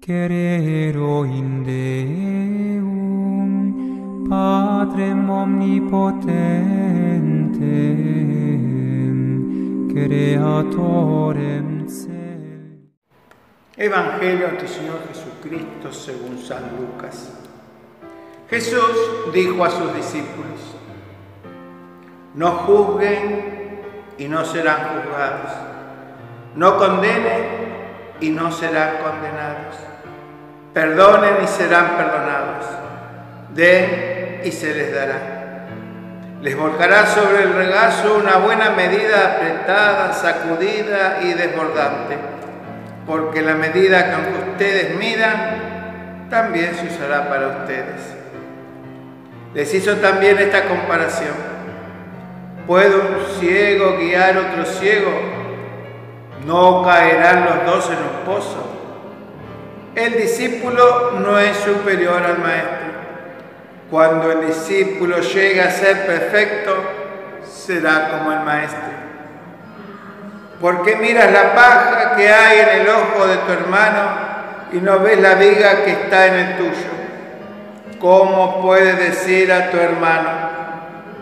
Querero in Deum, Patrem omnipotentem, Creatorem. Evangelio de Señor Jesucristo según San Lucas. Jesús dijo a sus discípulos, no juzguen y no serán juzgados, no condenen y no serán condenados, perdonen y serán perdonados, den y se les dará. Les volcará sobre el regazo una buena medida apretada, sacudida y desbordante, porque la medida que ustedes midan también se usará para ustedes. Les hizo también esta comparación. ¿Puede un ciego guiar otro ciego? ¿No caerán los dos en un pozo? El discípulo no es superior al maestro. Cuando el discípulo llega a ser perfecto, será como el maestro. ¿Por qué miras la paja que hay en el ojo de tu hermano y no ves la viga que está en el tuyo? ¿Cómo puedes decir a tu hermano,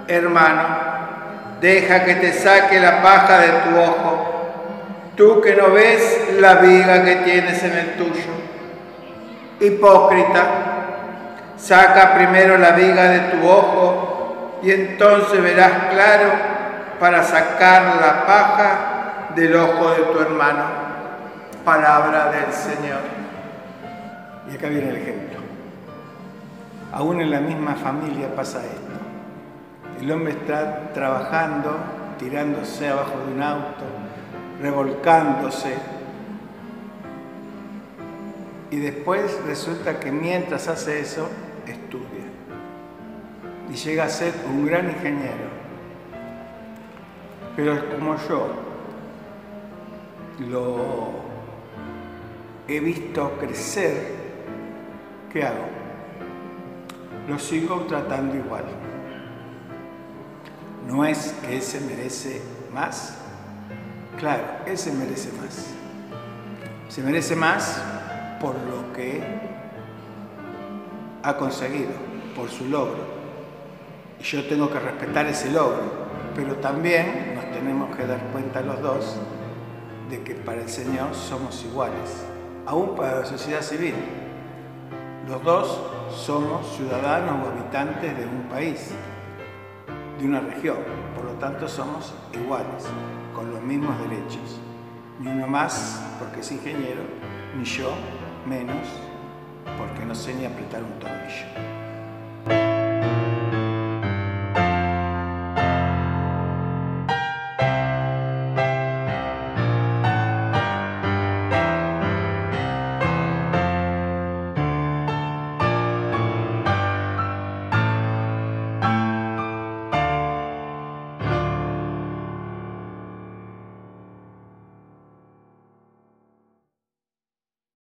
hermano, deja que te saque la paja de tu ojo, tú que no ves la viga que tienes en el tuyo? Hipócrita, saca primero la viga de tu ojo y entonces verás claro para sacar la paja del ojo de tu hermano. Palabra del Señor. Y acá viene el ejemplo. Aún en la misma familia pasa esto. El hombre está trabajando, tirándose abajo de un auto, revolcándose. Y después resulta que mientras hace eso, estudia. Y llega a ser un gran ingeniero. Pero como yo lo he visto crecer, ¿qué hago? Lo sigo tratando igual. No es que ese merece más. Claro, ese merece más. Se merece más por lo que ha conseguido, por su logro. Y yo tengo que respetar ese logro. Pero también nos tenemos que dar cuenta los dos de que para el Señor somos iguales, aún para la sociedad civil. Los dos somos ciudadanos o habitantes de un país, de una región, por lo tanto somos iguales, con los mismos derechos. Ni uno más porque es ingeniero, ni yo menos porque no sé ni apretar un tornillo.